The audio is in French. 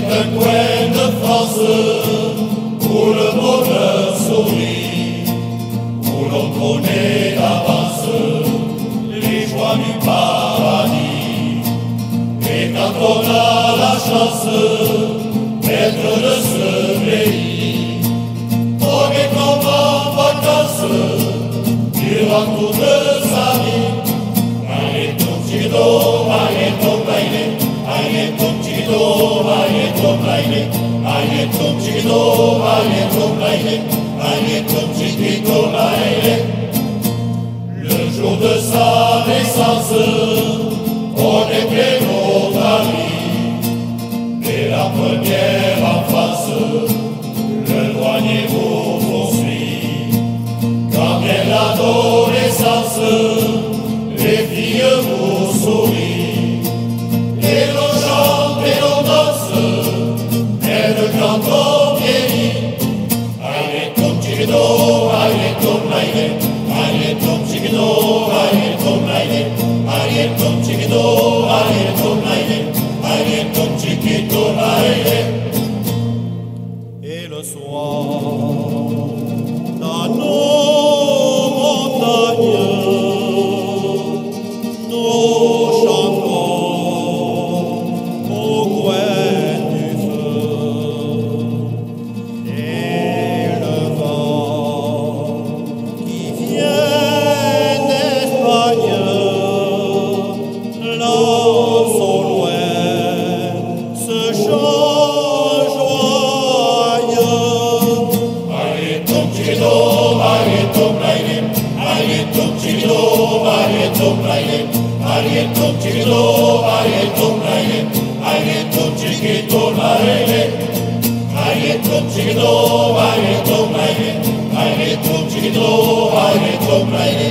est un coin de France où le bonheur sourit, où l'on connaît d'avance les joies du paradis. Et quand on a la chance d'être de ce pays, on est comme en vacances durant toute sa vie. Allez, tout Le jour de sa naissance, on était notre ami. Et la première Arietum chiglo, arietum raye, arietum chiglo, arietum raye, arietum chigito raye, arietum chiglo, arietum raye, arietum chiglo, arietum raye.